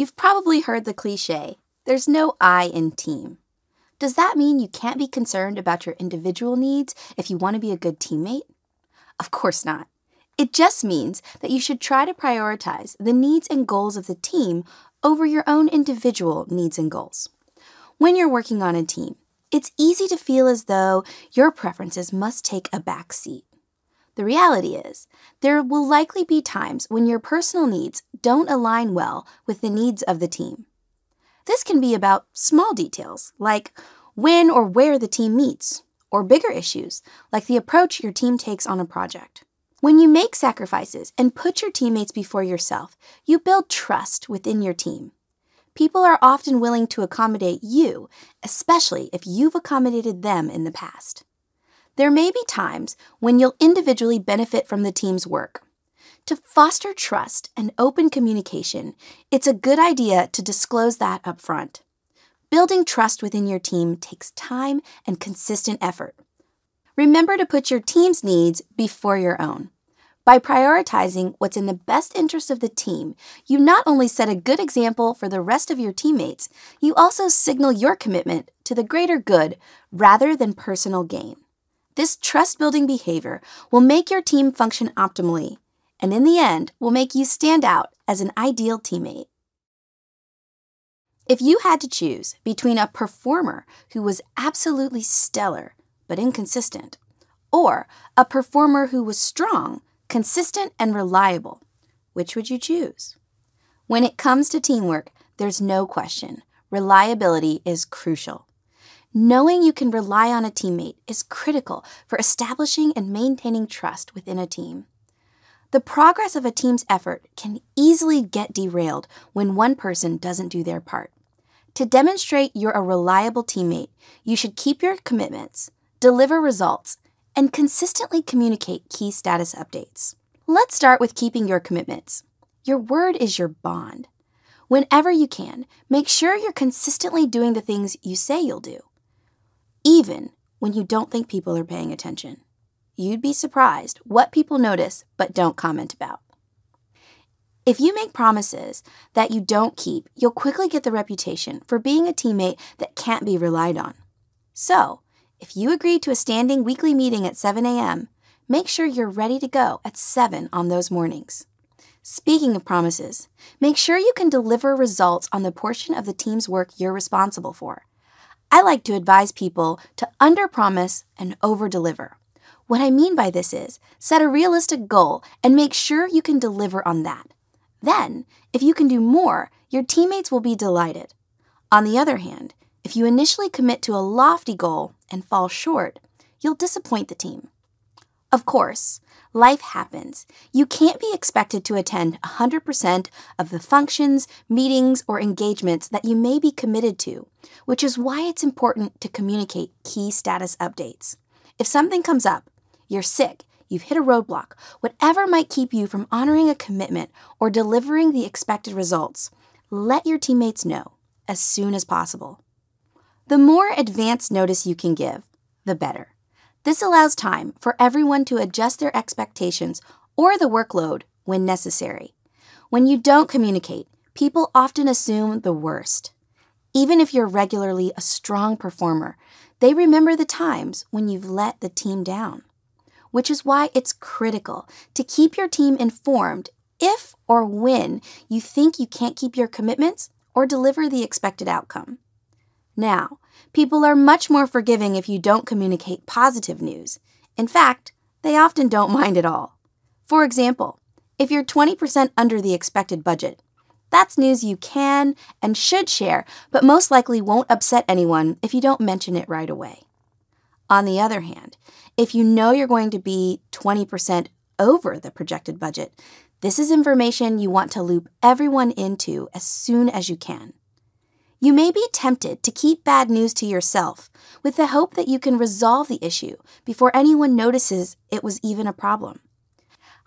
You've probably heard the cliche there's no I in team. Does that mean you can't be concerned about your individual needs if you want to be a good teammate? Of course not. It just means that you should try to prioritize the needs and goals of the team over your own individual needs and goals. When you're working on a team, it's easy to feel as though your preferences must take a back seat. The reality is, there will likely be times when your personal needs don't align well with the needs of the team. This can be about small details, like when or where the team meets, or bigger issues, like the approach your team takes on a project. When you make sacrifices and put your teammates before yourself, you build trust within your team. People are often willing to accommodate you, especially if you've accommodated them in the past. There may be times when you'll individually benefit from the team's work. To foster trust and open communication, it's a good idea to disclose that up front. Building trust within your team takes time and consistent effort. Remember to put your team's needs before your own. By prioritizing what's in the best interest of the team, you not only set a good example for the rest of your teammates, you also signal your commitment to the greater good rather than personal gain. This trust building behavior will make your team function optimally, and in the end, will make you stand out as an ideal teammate. If you had to choose between a performer who was absolutely stellar but inconsistent, or a performer who was strong, consistent, and reliable, which would you choose? When it comes to teamwork, there's no question. Reliability is crucial. Knowing you can rely on a teammate is critical for establishing and maintaining trust within a team. The progress of a team's effort can easily get derailed when one person doesn't do their part. To demonstrate you're a reliable teammate, you should keep your commitments, deliver results, and consistently communicate key status updates. Let's start with keeping your commitments. Your word is your bond. Whenever you can, make sure you're consistently doing the things you say you'll do, even when you don't think people are paying attention. You'd be surprised what people notice but don't comment about. If you make promises that you don't keep, you'll quickly get the reputation for being a teammate that can't be relied on. So, if you agree to a standing weekly meeting at 7 a.m., make sure you're ready to go at 7 on those mornings. Speaking of promises, make sure you can deliver results on the portion of the team's work you're responsible for. I like to advise people to underpromise and overdeliver. What I mean by this is set a realistic goal and make sure you can deliver on that. Then, if you can do more, your teammates will be delighted. On the other hand, if you initially commit to a lofty goal and fall short, you'll disappoint the team. Of course, life happens. You can't be expected to attend 100% of the functions, meetings, or engagements that you may be committed to, which is why it's important to communicate key status updates. If something comes up, you're sick, you've hit a roadblock, whatever might keep you from honoring a commitment or delivering the expected results, let your teammates know as soon as possible. The more advance notice you can give, the better. This allows time for everyone to adjust their expectations or the workload when necessary. When you don't communicate, people often assume the worst. Even if you're regularly a strong performer, they remember the times when you've let the team down. Which is why it's critical to keep your team informed if or when you think you can't keep your commitments or deliver the expected outcome. Now, people are much more forgiving if you don't communicate positive news. In fact, they often don't mind at all. For example, if you're 20% under the expected budget, that's news you can and should share, but most likely won't upset anyone if you don't mention it right away. On the other hand, if you know you're going to be 20% over the projected budget, this is information you want to loop everyone into as soon as you can. You may be tempted to keep bad news to yourself with the hope that you can resolve the issue before anyone notices it was even a problem.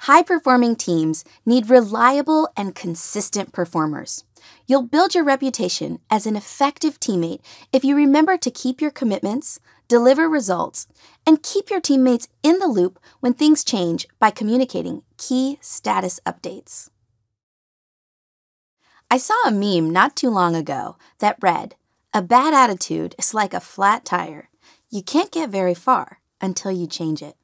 High performing teams need reliable and consistent performers. You'll build your reputation as an effective teammate if you remember to keep your commitments, deliver results, and keep your teammates in the loop when things change by communicating key status updates. I saw a meme not too long ago that read, A bad attitude is like a flat tire. You can't get very far until you change it.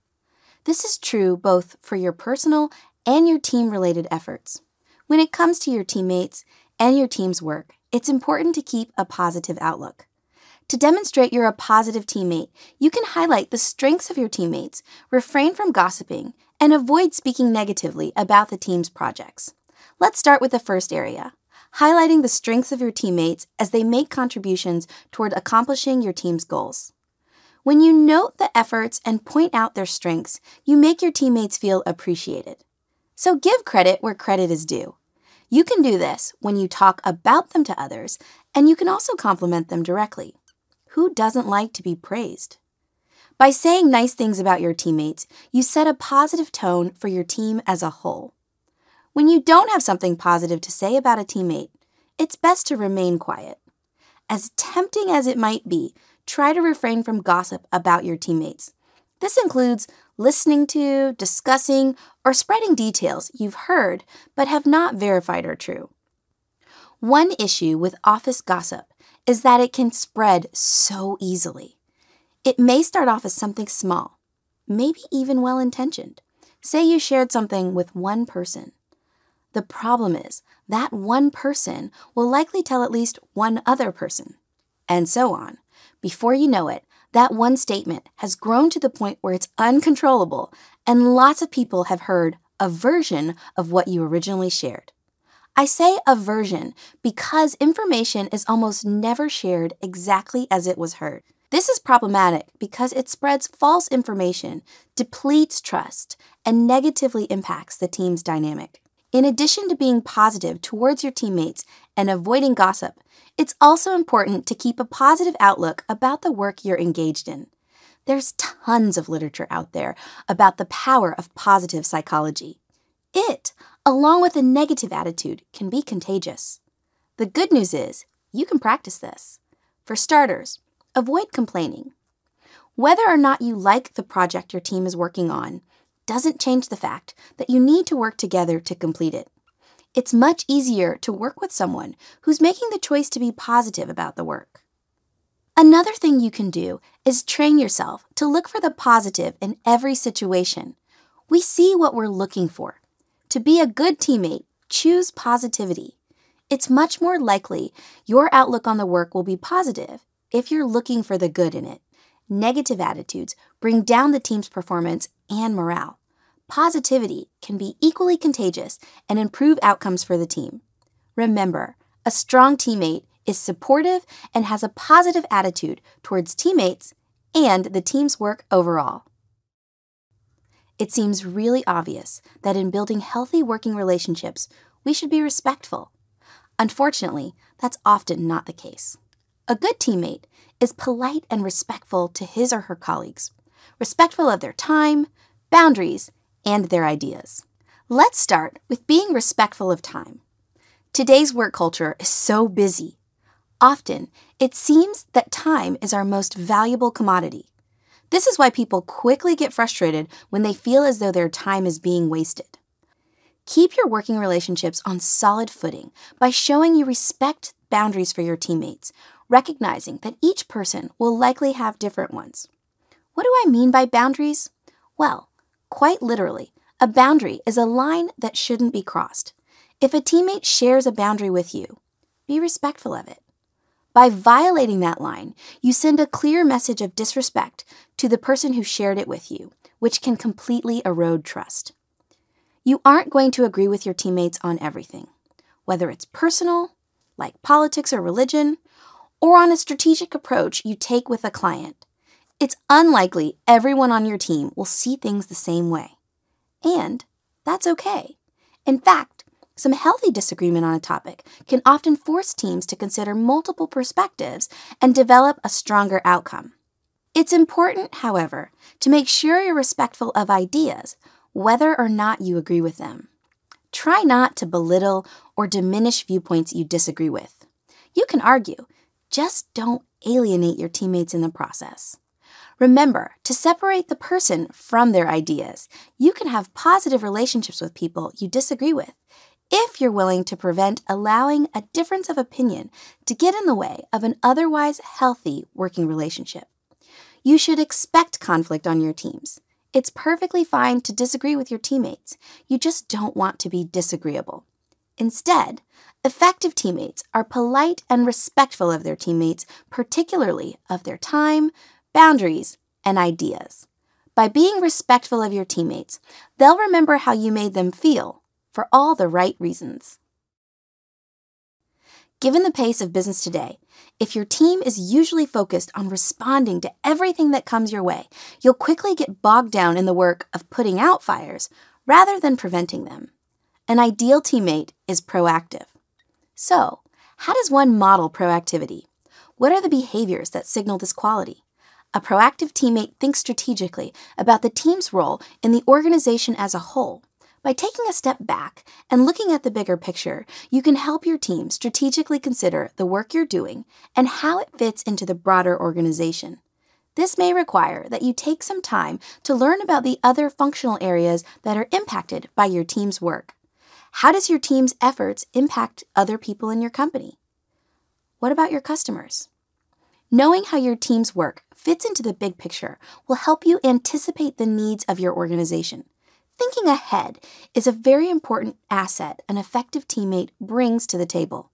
This is true both for your personal and your team related efforts. When it comes to your teammates and your team's work, it's important to keep a positive outlook. To demonstrate you're a positive teammate, you can highlight the strengths of your teammates, refrain from gossiping, and avoid speaking negatively about the team's projects. Let's start with the first area highlighting the strengths of your teammates as they make contributions toward accomplishing your team's goals. When you note the efforts and point out their strengths, you make your teammates feel appreciated. So give credit where credit is due. You can do this when you talk about them to others, and you can also compliment them directly. Who doesn't like to be praised? By saying nice things about your teammates, you set a positive tone for your team as a whole. When you don't have something positive to say about a teammate, it's best to remain quiet. As tempting as it might be, try to refrain from gossip about your teammates. This includes listening to, discussing, or spreading details you've heard but have not verified are true. One issue with office gossip is that it can spread so easily. It may start off as something small, maybe even well intentioned. Say you shared something with one person. The problem is that one person will likely tell at least one other person, and so on. Before you know it, that one statement has grown to the point where it's uncontrollable, and lots of people have heard a version of what you originally shared. I say a version because information is almost never shared exactly as it was heard. This is problematic because it spreads false information, depletes trust, and negatively impacts the team's dynamic. In addition to being positive towards your teammates and avoiding gossip, it's also important to keep a positive outlook about the work you're engaged in. There's tons of literature out there about the power of positive psychology. It, along with a negative attitude, can be contagious. The good news is, you can practice this. For starters, avoid complaining. Whether or not you like the project your team is working on, doesn't change the fact that you need to work together to complete it. It's much easier to work with someone who's making the choice to be positive about the work. Another thing you can do is train yourself to look for the positive in every situation. We see what we're looking for. To be a good teammate, choose positivity. It's much more likely your outlook on the work will be positive if you're looking for the good in it. Negative attitudes bring down the team's performance and morale positivity can be equally contagious and improve outcomes for the team. Remember, a strong teammate is supportive and has a positive attitude towards teammates and the team's work overall. It seems really obvious that in building healthy working relationships, we should be respectful. Unfortunately, that's often not the case. A good teammate is polite and respectful to his or her colleagues, respectful of their time, boundaries, and their ideas. Let's start with being respectful of time. Today's work culture is so busy. Often, it seems that time is our most valuable commodity. This is why people quickly get frustrated when they feel as though their time is being wasted. Keep your working relationships on solid footing by showing you respect boundaries for your teammates, recognizing that each person will likely have different ones. What do I mean by boundaries? Well, Quite literally, a boundary is a line that shouldn't be crossed. If a teammate shares a boundary with you, be respectful of it. By violating that line, you send a clear message of disrespect to the person who shared it with you, which can completely erode trust. You aren't going to agree with your teammates on everything, whether it's personal, like politics or religion, or on a strategic approach you take with a client. It's unlikely everyone on your team will see things the same way. And that's okay. In fact, some healthy disagreement on a topic can often force teams to consider multiple perspectives and develop a stronger outcome. It's important, however, to make sure you're respectful of ideas, whether or not you agree with them. Try not to belittle or diminish viewpoints you disagree with. You can argue, just don't alienate your teammates in the process. Remember to separate the person from their ideas. You can have positive relationships with people you disagree with. if you're willing to prevent allowing a difference of opinion to get in the way of an otherwise healthy working relationship. You should expect conflict on your teams. It's perfectly fine to disagree with your teammates. You just don't want to be disagreeable. Instead, effective teammates are polite and respectful of their teammates, particularly of their time, boundaries, and ideas. By being respectful of your teammates, they'll remember how you made them feel for all the right reasons. Given the pace of business today, if your team is usually focused on responding to everything that comes your way, you'll quickly get bogged down in the work of putting out fires rather than preventing them. An ideal teammate is proactive. So, how does one model proactivity? What are the behaviors that signal this quality? A proactive teammate thinks strategically about the team's role in the organization as a whole by taking a step back and looking at the bigger picture, you can help your team strategically consider the work you're doing and how it fits into the broader organization. This may require that you take some time to learn about the other functional areas that are impacted by your team's work. How does your team's efforts impact other people in your company? What about your customers? Knowing how your team's work fits into the big picture will help you anticipate the needs of your organization. Thinking ahead is a very important asset an effective teammate brings to the table.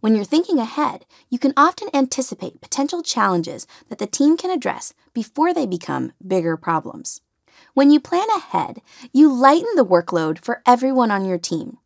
When you're thinking ahead, you can often anticipate potential challenges that the team can address before they become bigger problems. When you plan ahead, you lighten the workload for everyone on your team.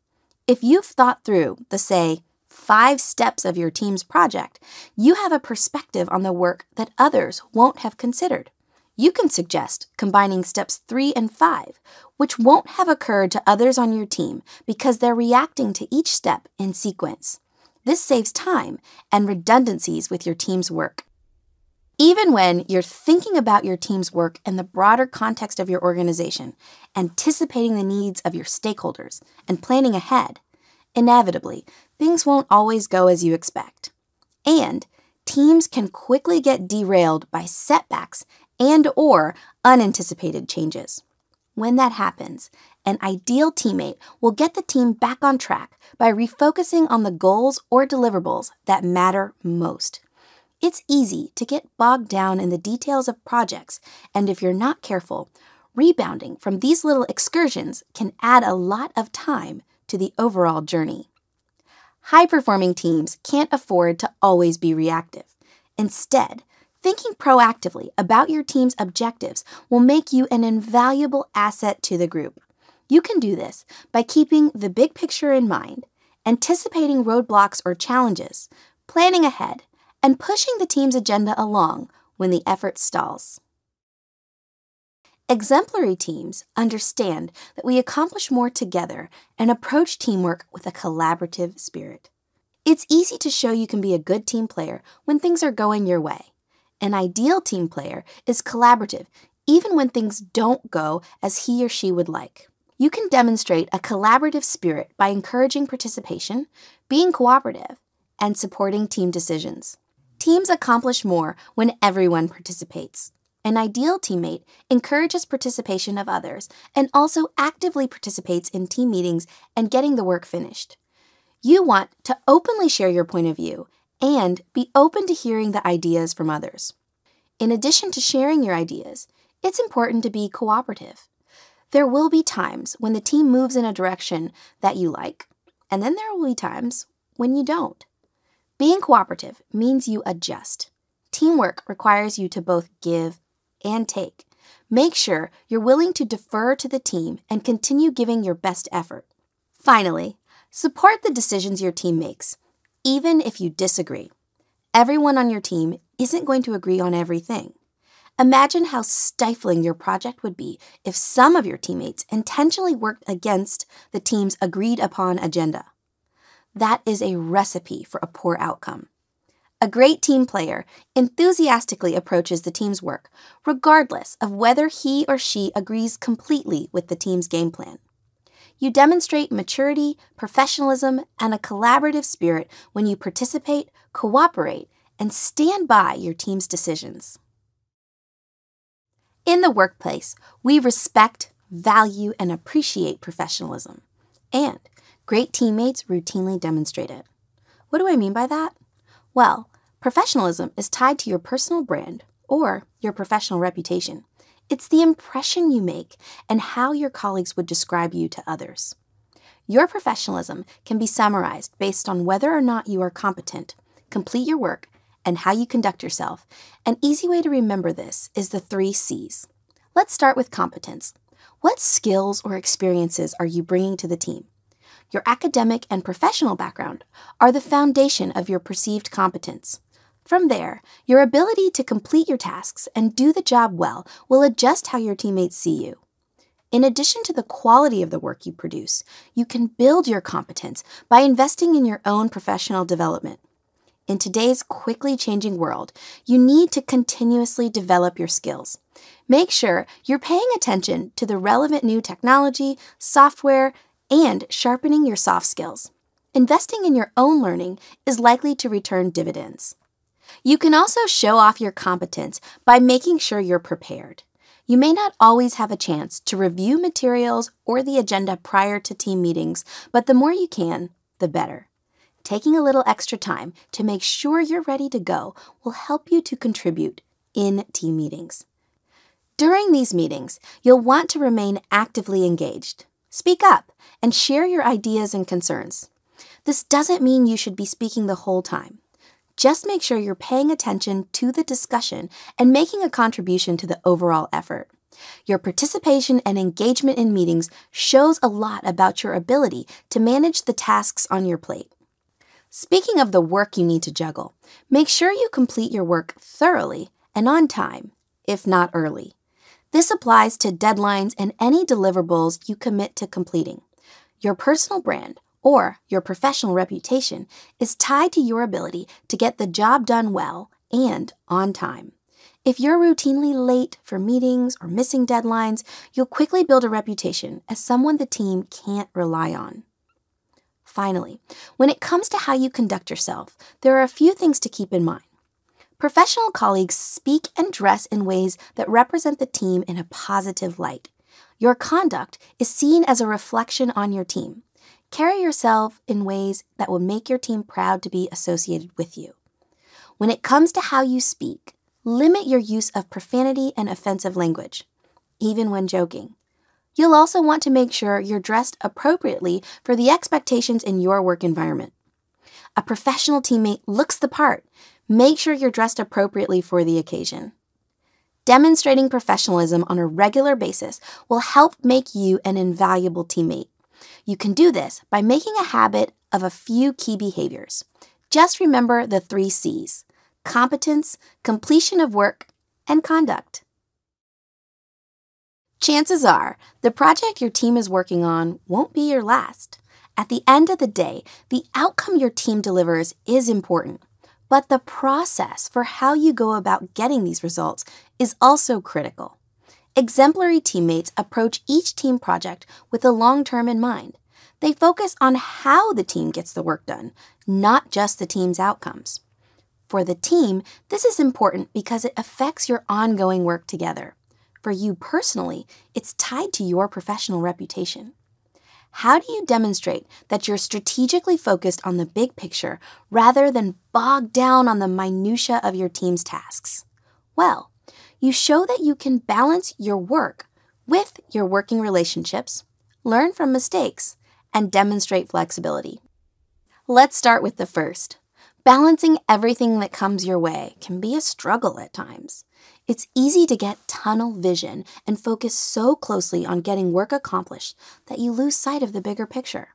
If you've thought through the, say, five steps of your team's project, you have a perspective on the work that others won't have considered. You can suggest combining steps 3 and 5, which won't have occurred to others on your team because they're reacting to each step in sequence. This saves time and redundancies with your team's work. Even when you're thinking about your team's work in the broader context of your organization, anticipating the needs of your stakeholders, and planning ahead, inevitably, things won't always go as you expect. And teams can quickly get derailed by setbacks and or unanticipated changes. When that happens, an ideal teammate will get the team back on track by refocusing on the goals or deliverables that matter most. It's easy to get bogged down in the details of projects, and if you're not careful, rebounding from these little excursions can add a lot of time to the overall journey. High performing teams can't afford to always be reactive. Instead, Thinking proactively about your team's objectives will make you an invaluable asset to the group. You can do this by keeping the big picture in mind, anticipating roadblocks or challenges, planning ahead, and pushing the team's agenda along when the effort stalls. Exemplary teams understand that we accomplish more together and approach teamwork with a collaborative spirit. It's easy to show you can be a good team player when things are going your way. An ideal team player is collaborative, even when things don't go as he or she would like. You can demonstrate a collaborative spirit by encouraging participation, being cooperative, and supporting team decisions. Teams accomplish more when everyone participates. An ideal teammate encourages participation of others and also actively participates in team meetings and getting the work finished. You want to openly share your point of view and be open to hearing the ideas from others. In addition to sharing your ideas, it's important to be cooperative. There will be times when the team moves in a direction that you like, and then there will be times when you don't. Being cooperative means you adjust. Teamwork requires you to both give and take. Make sure you're willing to defer to the team and continue giving your best effort. Finally, support the decisions your team makes even if you disagree. Everyone on your team isn't going to agree on everything. Imagine how stifling your project would be if some of your teammates intentionally worked against the team's agreed upon agenda. That is a recipe for a poor outcome. A great team player enthusiastically approaches the team's work, regardless of whether he or she agrees completely with the team's game plan. You demonstrate maturity, professionalism, and a collaborative spirit when you participate, cooperate, and stand by your team's decisions. In the workplace, we respect, value, and appreciate professionalism. And Great teammates routinely demonstrate it. What do I mean by that? Well, professionalism is tied to your personal brand or your professional reputation. It's the impression you make and how your colleagues would describe you to others. Your professionalism can be summarized based on whether or not you are competent, complete your work, and how you conduct yourself. An easy way to remember this is the three C's. Let's start with competence. What skills or experiences are you bringing to the team? Your academic and professional background are the foundation of your perceived competence. From there, your ability to complete your tasks and do the job well will adjust how your teammates see you. In addition to the quality of the work you produce, you can build your competence by investing in your own professional development. In today's quickly changing world, you need to continuously develop your skills. Make sure you're paying attention to the relevant new technology, software, and sharpening your soft skills. Investing in your own learning is likely to return dividends. You can also show off your competence by making sure you're prepared. You may not always have a chance to review materials or the agenda prior to team meetings, but the more you can, the better. Taking a little extra time to make sure you're ready to go will help you to contribute in team meetings. During these meetings, you'll want to remain actively engaged. Speak up and share your ideas and concerns. This doesn't mean you should be speaking the whole time. Just make sure you're paying attention to the discussion and making a contribution to the overall effort. Your participation and engagement in meetings shows a lot about your ability to manage the tasks on your plate. Speaking of the work you need to juggle, make sure you complete your work thoroughly and on time, if not early. This applies to deadlines and any deliverables you commit to completing. Your personal brand or your professional reputation is tied to your ability to get the job done well and on time. If you're routinely late for meetings or missing deadlines, you'll quickly build a reputation as someone the team can't rely on. Finally, when it comes to how you conduct yourself, there are a few things to keep in mind. Professional colleagues speak and dress in ways that represent the team in a positive light. Your conduct is seen as a reflection on your team. Carry yourself in ways that will make your team proud to be associated with you. When it comes to how you speak, limit your use of profanity and offensive language, even when joking. You'll also want to make sure you're dressed appropriately for the expectations in your work environment. A professional teammate looks the part. Make sure you're dressed appropriately for the occasion. Demonstrating professionalism on a regular basis will help make you an invaluable teammate. You can do this by making a habit of a few key behaviors. Just remember the three C's competence, completion of work, and conduct. Chances are the project your team is working on won't be your last. At the end of the day, the outcome your team delivers is important, but the process for how you go about getting these results is also critical. Exemplary teammates approach each team project with the long term in mind. They focus on how the team gets the work done, not just the team's outcomes. For the team, this is important because it affects your ongoing work together. For you personally, it's tied to your professional reputation. How do you demonstrate that you're strategically focused on the big picture rather than bogged down on the minutiae of your team's tasks? Well, you show that you can balance your work with your working relationships, learn from mistakes, and demonstrate flexibility. Let's start with the first. Balancing everything that comes your way can be a struggle at times. It's easy to get tunnel vision and focus so closely on getting work accomplished that you lose sight of the bigger picture.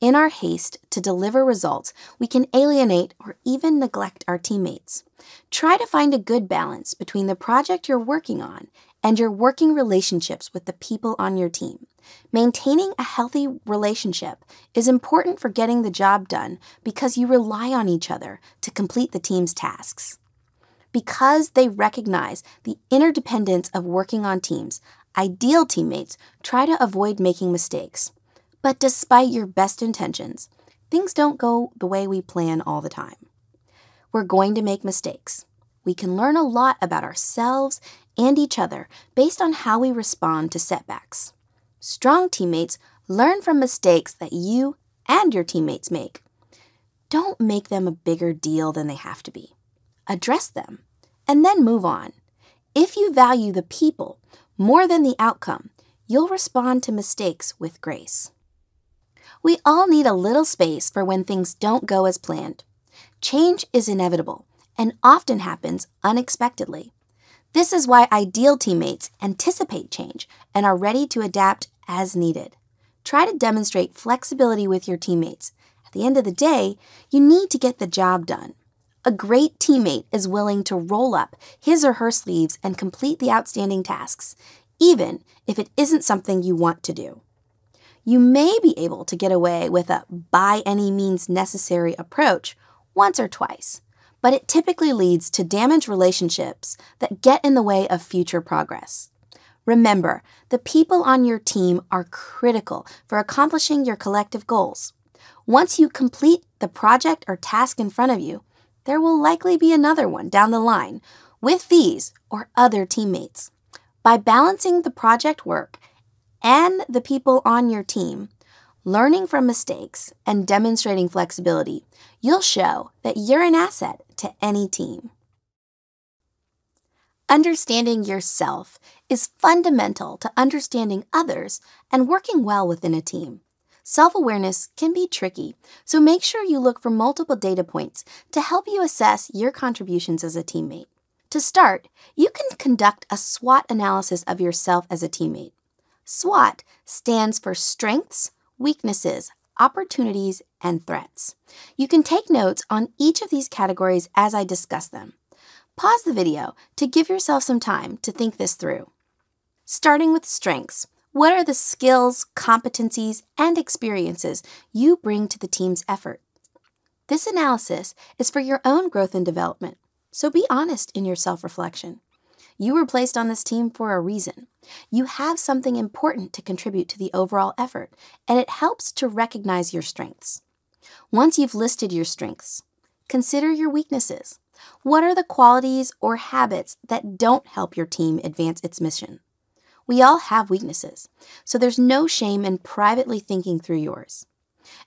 In our haste to deliver results, we can alienate or even neglect our teammates. Try to find a good balance between the project you're working on and your working relationships with the people on your team. Maintaining a healthy relationship is important for getting the job done because you rely on each other to complete the team's tasks. Because they recognize the interdependence of working on teams, ideal teammates try to avoid making mistakes. But despite your best intentions, things don't go the way we plan all the time. We're going to make mistakes. We can learn a lot about ourselves and each other based on how we respond to setbacks. Strong teammates learn from mistakes that you and your teammates make, don't make them a bigger deal than they have to be. Address them and then move on. If you value the people more than the outcome, you'll respond to mistakes with grace. We all need a little space for when things don't go as planned. Change is inevitable and often happens unexpectedly. This is why ideal teammates anticipate change and are ready to adapt as needed. Try to demonstrate flexibility with your teammates. At the end of the day, you need to get the job done. A great teammate is willing to roll up his or her sleeves and complete the outstanding tasks, even if it isn't something you want to do. You may be able to get away with a by any means necessary approach once or twice, but it typically leads to damaged relationships that get in the way of future progress. Remember, the people on your team are critical for accomplishing your collective goals. Once you complete the project or task in front of you, there will likely be another one down the line with these or other teammates. By balancing the project work and the people on your team, learning from mistakes and demonstrating flexibility, you'll show that you're an asset to any team. Understanding yourself is fundamental to understanding others and working well within a team. Self awareness can be tricky, so make sure you look for multiple data points to help you assess your contributions as a teammate. To start, you can conduct a SWOT analysis of yourself as a teammate. SWOT stands for Strengths, Weaknesses, Opportunities, and Threats. You can take notes on each of these categories as I discuss them. Pause the video to give yourself some time to think this through. Starting with strengths, what are the skills, competencies, and experiences you bring to the team's effort? This analysis is for your own growth and development. So be honest in your self reflection. You were placed on this team for a reason. You have something important to contribute to the overall effort, and it helps to recognize your strengths. Once you've listed your strengths, consider your weaknesses. What are the qualities or habits that don't help your team advance its mission? We all have weaknesses, so there's no shame in privately thinking through yours.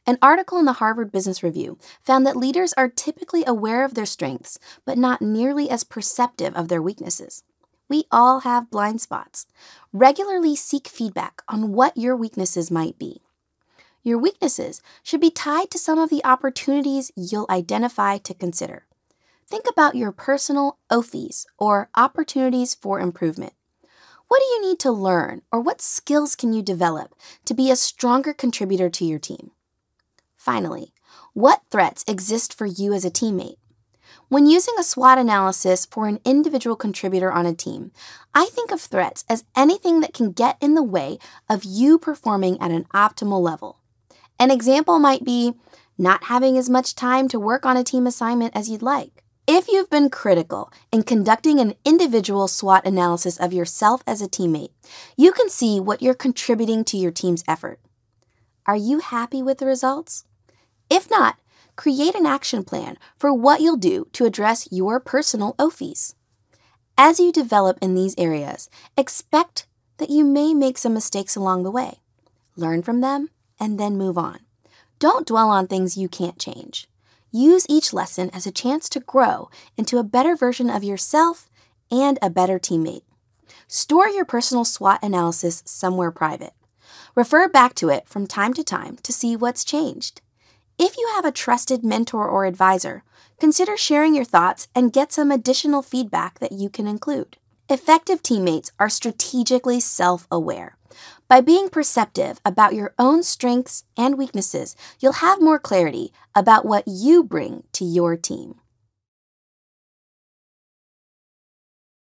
An article in the Harvard Business Review found that leaders are typically aware of their strengths, but not nearly as perceptive of their weaknesses. We all have blind spots. Regularly seek feedback on what your weaknesses might be. Your weaknesses should be tied to some of the opportunities you'll identify to consider. Think about your personal OFIs or opportunities for improvement. What do you need to learn or what skills can you develop to be a stronger contributor to your team? Finally, what threats exist for you as a teammate? When using a SWOT analysis for an individual contributor on a team, I think of threats as anything that can get in the way of you performing at an optimal level. An example might be not having as much time to work on a team assignment as you'd like. If you've been critical in conducting an individual SWOT analysis of yourself as a teammate, you can see what you're contributing to your team's effort. Are you happy with the results? If not, create an action plan for what you'll do to address your personal OFIs. As you develop in these areas, expect that you may make some mistakes along the way. Learn from them and then move on. Don't dwell on things you can't change. Use each lesson as a chance to grow into a better version of yourself and a better teammate. Store your personal SWOT analysis somewhere private. Refer back to it from time to time to see what's changed. If you have a trusted mentor or advisor, consider sharing your thoughts and get some additional feedback that you can include. Effective teammates are strategically self aware. By being perceptive about your own strengths and weaknesses, you'll have more clarity about what you bring to your team.